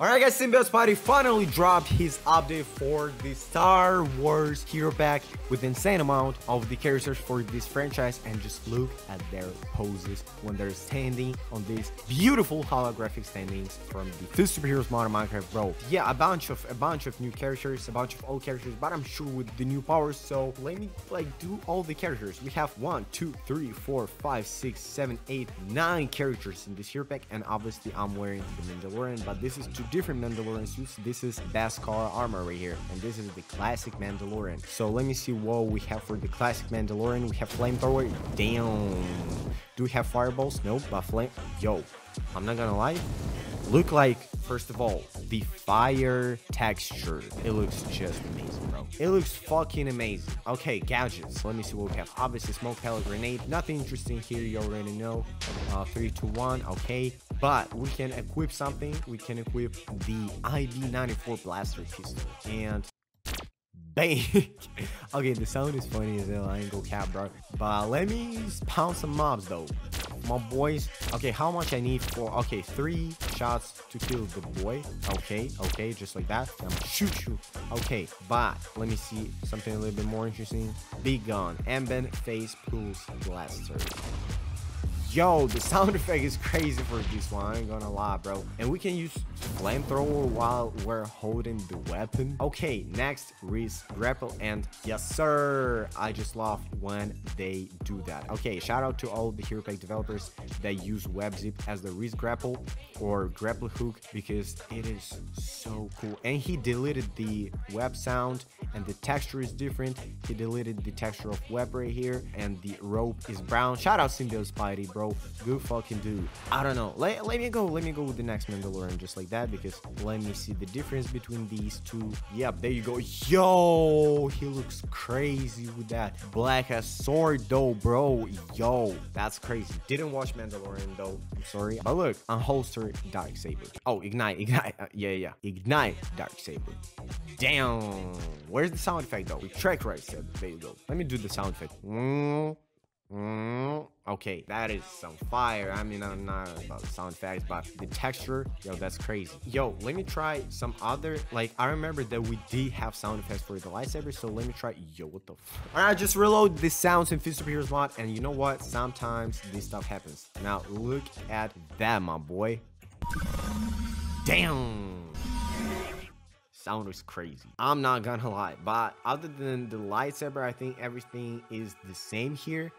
Alright guys, Symbiote Spidey finally dropped his update for the Star Wars Hero Pack with insane amount of the characters for this franchise and just look at their poses when they're standing on these beautiful holographic standings from the two Superheroes Modern Minecraft bro. Yeah, a bunch of a bunch of new characters, a bunch of old characters, but I'm sure with the new powers, so let me like do all the characters. We have one, two, three, four, five, six, seven, eight, nine characters in this Hero Pack, and obviously I'm wearing the Mandalorian, but this is two different Mandalorian suits. This is Beskar armor right here, and this is the classic Mandalorian. So let me see what we have for the classic Mandalorian. We have flamethrower. Damn. Do we have fireballs? Nope. But flame. Yo, I'm not gonna lie. Look like first of all the fire texture. It looks just amazing, bro. It looks fucking amazing. Okay, gadgets. Let me see what we have. Obviously, smoke pellet grenade. Nothing interesting here. You already know. Uh, three, two, one. Okay but we can equip something. We can equip the ib94 blaster pistol and bang. Okay the sound is funny as hell. I ain't go cap bro. But let me pound some mobs though. My boys okay how much i need for okay three shots to kill the boy? Okay okay just like that. I'm shoot you. Okay but let me see something a little bit more interesting. Big gun and phase pulse blaster Yo, the sound effect is crazy for this one, I ain't gonna lie, bro. And we can use flamethrower while we're holding the weapon. Okay, next, Wrist Grapple, and yes, sir, I just love when they do that. Okay, shout out to all the Hero Pack developers that use WebZip as the Wrist Grapple or Grapple Hook because it is so cool. And he deleted the web sound and the texture is different. He deleted the texture of web right here and the rope is brown. Shout out Symbiote Spidey, bro. Good fucking dude. I don't know. Let, let me go. Let me go with the next Mandalorian just like that because let me see the difference between these two. Yep, there you go. Yo, he looks crazy with that black ass sword though, bro. Yo, that's crazy. Didn't watch Mandalorian though. I'm sorry. But look, unholster Darksaber. Oh, ignite, ignite. Uh, yeah, yeah. Ignite Darksaber. Damn. Where's the sound effect though? We track right said. There you go. Let me do the sound effect. Mm. Mm, okay, that is some fire. I mean, I'm not about sound effects, but the texture, yo, that's crazy. Yo, let me try some other, like, I remember that we did have sound effects for the lightsaber, so let me try, yo, what the All right, just reload the sounds in Fisk Superheroes mod, and you know what? Sometimes this stuff happens. Now, look at that, my boy. Damn sound was crazy. I'm not gonna lie, but other than the lightsaber, I think everything is the same here.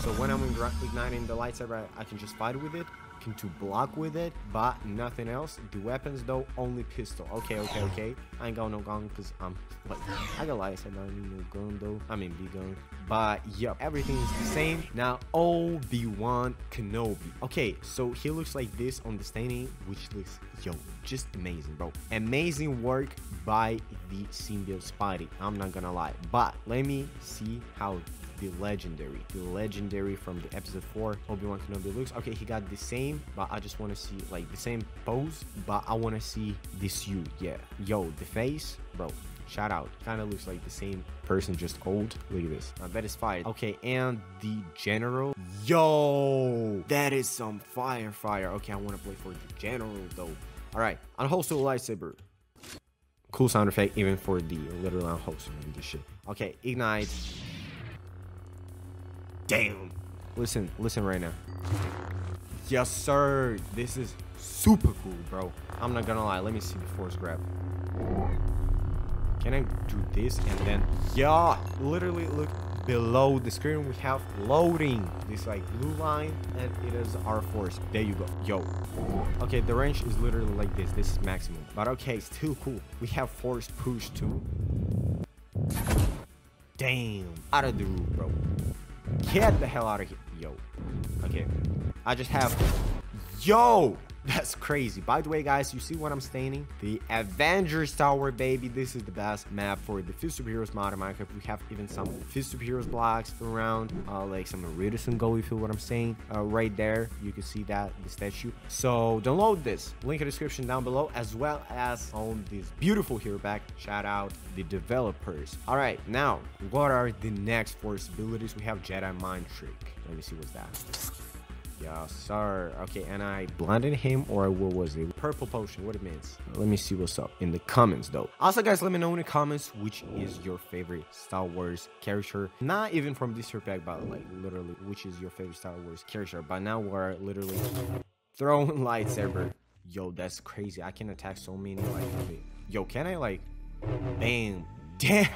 So when I'm igniting the lightsaber, I can just fight with it can to block with it, but nothing else. The weapons though, only pistol. Okay, okay, okay. I ain't got no gun because I'm like, I got lightsaber, I need no gun though. I mean, big gun. But yep, everything is the same. Now, Obi-Wan Kenobi. Okay, so he looks like this on the staining, which looks, yo, just amazing, bro. Amazing work by the Symbiote Spidey. I'm not gonna lie. But let me see how the legendary. The legendary from the episode 4 Obi-Wan Kenobi looks. Okay, he got the same, but I just want to see like the same pose, but I want to see this you. Yeah. Yo, the face, bro. Shout out. Kind of looks like the same person, just old. Look at this. I bet it's fire. Okay, and the general. Yo, that is some fire fire. Okay, I want to play for the general though. All right, unholster lightsaber. Cool sound effect even for the literal unholster and this shit. Okay, ignite. Damn. Listen, listen right now. Yes, sir. This is super cool, bro. I'm not gonna lie. Let me see the force grab. Can I do this and then... Yeah, literally look below the screen. We have loading. This like blue line and it is our force. There you go. Yo. Okay, the range is literally like this. This is maximum. But okay, still cool. We have force push too. Damn. Out of the roof, bro. Get the hell out of here. Yo. Okay. I just have... Yo! That's crazy. By the way, guys, you see what I'm standing? The Avengers Tower, baby. This is the best map for the Fisk Superheroes mod in Minecraft. We have even some Fisk Superheroes blocks around, uh, like some Iridium Go, you feel what I'm saying? Uh, right there, you can see that, the statue. So download this. Link in the description down below, as well as on this beautiful hero back. Shout out the developers. All right, now, what are the next force abilities? We have Jedi Mind Trick. Let me see what's that. Yeah, sir. Okay, and I blinded him or what was it? Purple potion, what it means. Let me see what's up in the comments though. Also guys, let me know in the comments which is your favorite Star Wars character. Not even from this pack, but like literally which is your favorite Star Wars character. But now we're literally throwing lightsaber. Yo, that's crazy. I can attack so many like Yo, can I like bam damn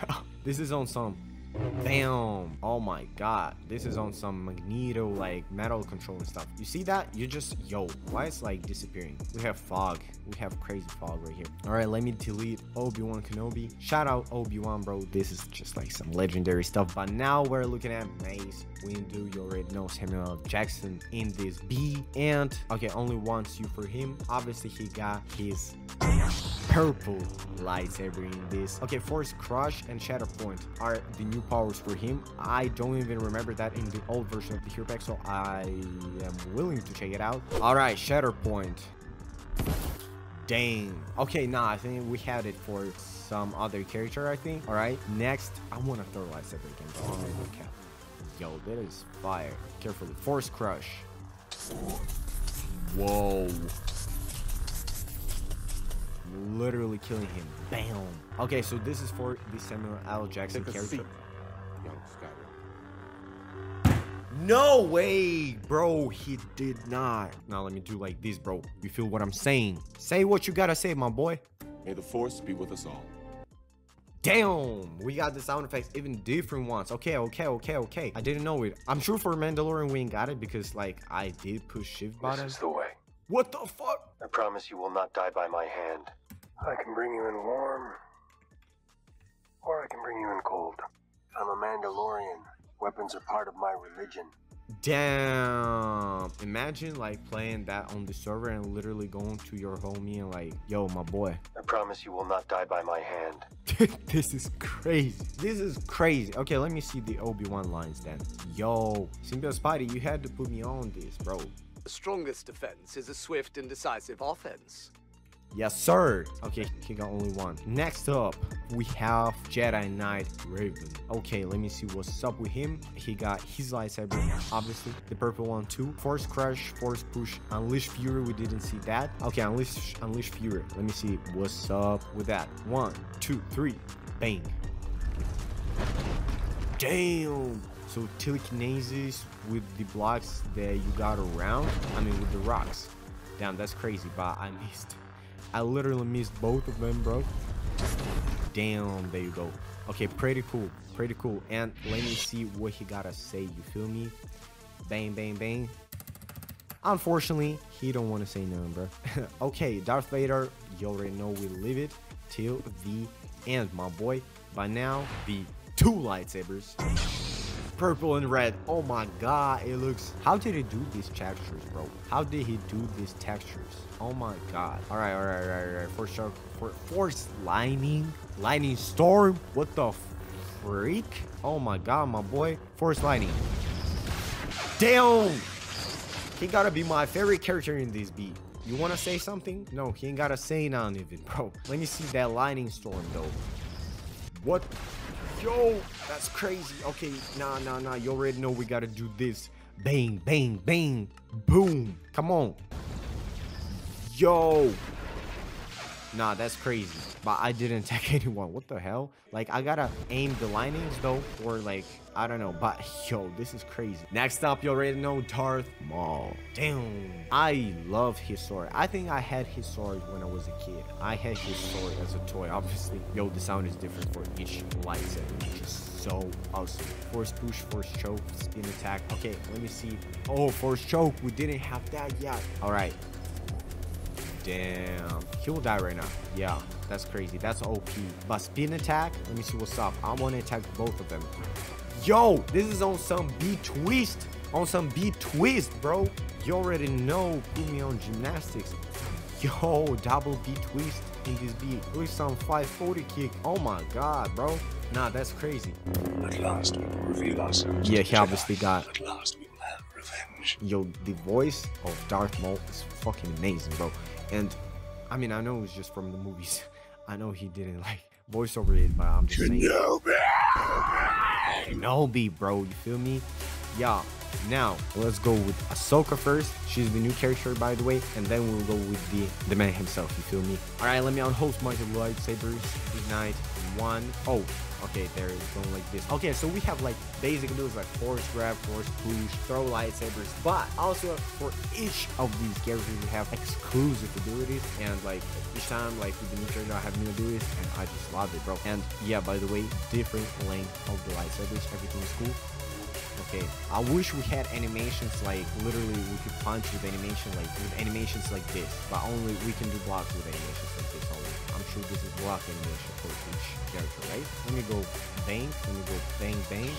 this is on some Mm-hmm. Bam! Oh my god. This is on some magneto like metal control and stuff. You see that? You just yo, why is like disappearing? We have fog. We have crazy fog right here. Alright, let me delete Obi-Wan Kenobi. Shout out Obi-Wan bro. This is just like some legendary stuff. But now we're looking at Mace Windu. You already know Samuel L. Jackson in this B. And okay, only one suit for him. Obviously he got his purple lightsaber in this. Okay, Force Crush and Shatterpoint are the new powers for him. I don't even remember that in the old version of the Hero Pack, so I am willing to check it out. Alright, Shatterpoint. Dang. Okay, nah, I think we had it for some other character, I think. Alright, next, I want to throw lightsaber again, oh, but okay. Yo, that is fire. Carefully. Force Crush. Whoa literally killing him. Bam. Okay, so this is for the Samuel L. Jackson character. Seat, young No way, bro. He did not. Now let me do like this, bro. You feel what I'm saying? Say what you gotta say, my boy. May the force be with us all. Damn, we got the sound effects, even different ones. Okay, okay, okay, okay. I didn't know it. I'm sure for Mandalorian we ain't got it because like I did push shift button. This is the way. What the fuck? I promise you will not die by my hand. I can bring you in warm, or I can bring you in cold. I'm a Mandalorian. Weapons are part of my religion. Damn. Imagine like playing that on the server and literally going to your homie and like, yo, my boy. I promise you will not die by my hand. this is crazy. This is crazy. Okay, let me see the Obi-Wan lines then. Yo, Symbiote Spidey, you had to put me on this, bro. The strongest defense is a swift and decisive offense. Yes, sir. Okay, he got only one. Next up, we have Jedi Knight Revan. Okay, let me see what's up with him. He got his lightsaber, obviously. The purple one too. Force Crush, Force Push, Unleash Fury. We didn't see that. Okay, Unleash, Unleash Fury. Let me see what's up with that. One, two, three. Bang. Damn. So telekinesis with the blocks that you got around. I mean, with the rocks. Damn, that's crazy, but I missed. I literally missed both of them, bro. Damn, there you go. Okay, pretty cool. Pretty cool. And let me see what he gotta say. You feel me? Bang, bang, bang. Unfortunately, he don't want to say nothing, bro. okay, Darth Vader, you already know we leave it till the end, my boy. By now, the two lightsabers purple and red. Oh my god, it looks... How did he do these textures, bro? How did he do these textures? Oh my god. Alright, alright, alright, alright. Force shark, for, force lightning? Lightning storm? What the freak? Oh my god, my boy. Force lightning. Damn! He gotta be my favorite character in this beat. You wanna say something? No, he ain't gotta say nothing even, bro. Let me see that lightning storm, though. What Yo, that's crazy. Okay, nah, nah, nah. You already know we gotta do this. Bang, bang, bang, boom. Come on. Yo. Nah, that's crazy. But I didn't attack anyone. What the hell? Like, I gotta aim the linings, though. Or, like, I don't know, but yo, this is crazy. Next up, you already know Darth Maul. Damn, I love his sword. I think I had his sword when I was a kid. I had his sword as a toy, obviously. Yo, the sound is different for each lightsaber. Just so awesome. Force push, force choke, spin attack. Okay, let me see. Oh, force choke. We didn't have that yet. All right. Damn. He will die right now. Yeah, that's crazy. That's OP. But spin attack, let me see what's up. I want to attack both of them. Yo, this is on some B twist. On some B twist, bro. You already know, put me on gymnastics. Yo, double B twist in this beat. With some 540 kick. Oh my god, bro. Nah, that's crazy. At last we will reveal ourselves. Yeah, he obviously got. At last we will have revenge. Yo, the voice of Darth Maul is fucking amazing, bro. And I mean, I know it's just from the movies. I know he didn't like voice over it, but I'm just saying. Kenobi, bro. You feel me? Yeah. Now, let's go with Ahsoka first. She's the new character, by the way, and then we'll go with the the man himself. You feel me? All right, let me unhost my lightsabers. Ignite one. Oh, okay, there is going like this. Okay, so we have like basic abilities like force grab, force push, throw lightsabers, but also for each of these characters we have exclusive abilities, and like each time like with the new character I have new abilities, and I just love it, bro. And yeah, by the way, different length of the lightsabers, everything is cool. Okay, I wish we had animations like literally we could punch with animation like with animations like this, but only we can do blocks with animations like this only. I'm sure this is block animation for each character, right? Let me go bang, let me go bang bang,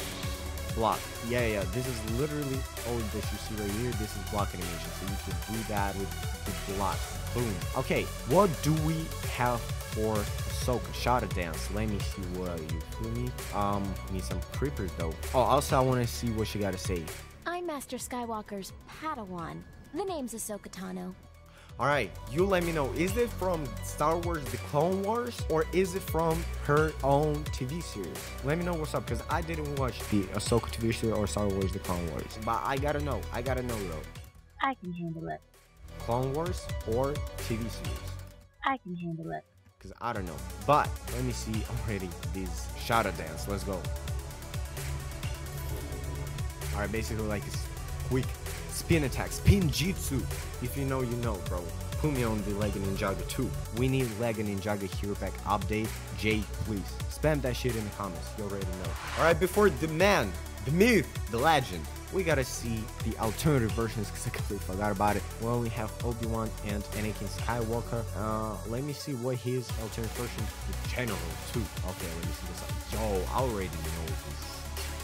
block. Yeah, yeah, this is literally all that you see right here. This is block animation, so you can do that with the block. Boom. Okay, what do we have for Ahsoka Shadow Dance? Let me see what you feel me. Um, need some creepers though. Oh, also I want to see what she got to say. I'm Master Skywalker's Padawan. The name's Ahsoka Tano. All right, you let me know. Is it from Star Wars: The Clone Wars, or is it from her own TV series? Let me know what's up, because I didn't watch the Ahsoka TV series or Star Wars: The Clone Wars. But I gotta know. I gotta know though. I can handle it. Clone Wars or TV series? I can handle it. Because I don't know. But let me see already these shadow Dance. Let's go. All right, basically like this quick spin attack, Spinjitzu. If you know, you know, bro. Put me on the Lego Ninjago 2. We need Lego Ninjago Hero Pack update. Jay, please. Spam that shit in the comments. You already know. Alright, before the man, the myth, the legend, we gotta see the alternative versions because I completely forgot about it. Well we only have Obi-Wan and Anakin Skywalker. Uh, let me see what his alternative version The General too. Okay, let me see this. Up. Yo, I already know this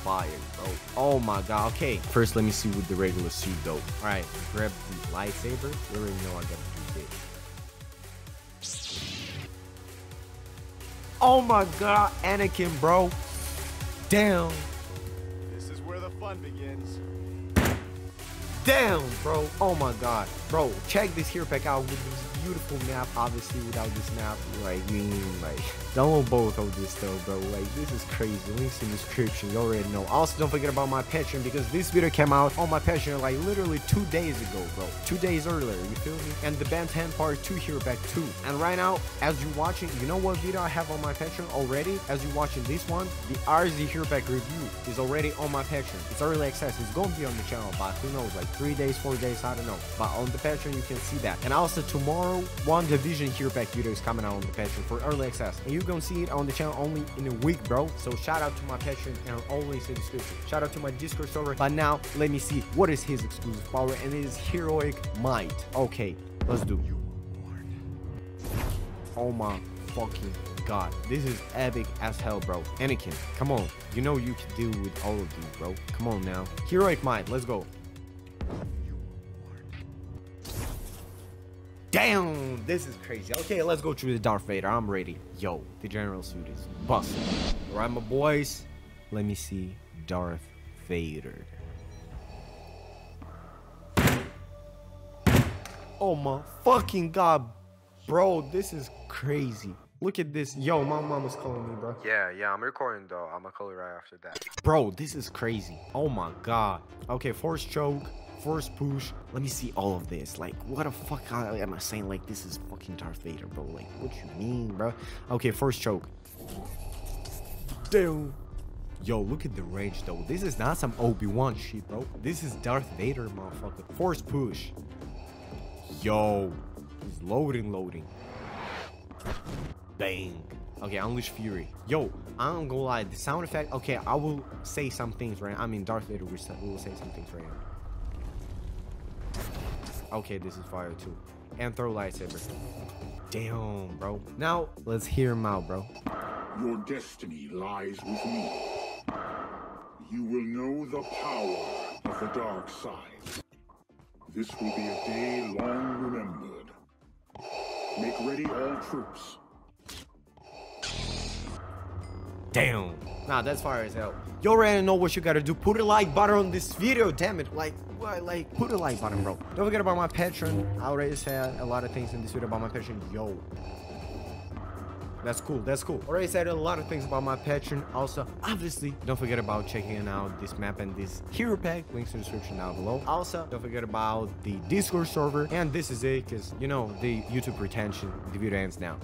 fire, bro. Oh my god. Okay, first let me see with the regular suit though. All right, grab the lightsaber. You already know I gotta do this. Oh my god, Anakin, bro. Damn. Fun begins. Damn, bro. Oh my god. Bro, check this here pack out with this beautiful map. Obviously, without this map, like, mean, like, download both of this though, bro. Like, this is crazy. Links in the description. You already know. Also, don't forget about my Patreon because this video came out on my Patreon like literally two days ago, bro. Two days earlier. You feel me? And the Ben 10 Part 2 here back 2. And right now, as you're watching, you know what video I have on my Patreon already? As you're watching this one, the RZ here back review is already on my Patreon. It's early access. It's gonna be on the channel, but who knows? Like three days, four days, I don't know. But on the Patreon, you can see that. And also tomorrow, WandaVision here back video is coming out on the Patreon for early access. And you're gonna see it on the channel only in a week, bro. So shout out to my Patreon and always in the description. Shout out to my Discord server. But now, let me see what is his exclusive power and it is heroic might. Okay, let's do. Oh my fucking god. This is epic as hell, bro. Anakin, come on. You know you can deal with all of these, bro. Come on now. Heroic might, let's go. Damn, this is crazy. Okay, let's go through the Darth Vader. I'm ready. Yo, the general suit is busted. All right, my boys. Let me see Darth Vader. Oh my fucking god, bro, this is crazy. Look at this. Yo, my mama's calling me, bro. Yeah, yeah, I'm recording though. I'm gonna call you right after that. Bro, this is crazy. Oh my god. Okay, force choke, force push. Let me see all of this. Like, what the fuck am I saying? Like, this is fucking Darth Vader, bro. Like, what you mean, bro? Okay, first choke. Damn. Yo, look at the range though. This is not some Obi-Wan shit, bro. This is Darth Vader, motherfucker. Force push. Yo, he's loading, loading. Bang. Okay, Unleash Fury. Yo, I'm gonna lie, the sound effect. Okay, I will say some things right. now. I mean, Darth Vader will will say some things right now. Okay, this is fire too. And throw lightsaber. Damn, bro. Now let's hear him out, bro. Your destiny lies with me. You will know the power of the dark side. This will be a day long remembered. Make ready all troops. Damn. Nah, that's fire as hell. You already know what you gotta do. Put a like button on this video, damn it. Like, what, like, put a like button, bro. Don't forget about my Patreon. I already said a lot of things in this video about my Patreon. Yo. That's cool. That's cool. Already said a lot of things about my Patreon. Also, obviously, don't forget about checking out this map and this hero pack. Links in the description down below. Also, don't forget about the Discord server. And this is it, because, you know, the YouTube retention, the video ends now.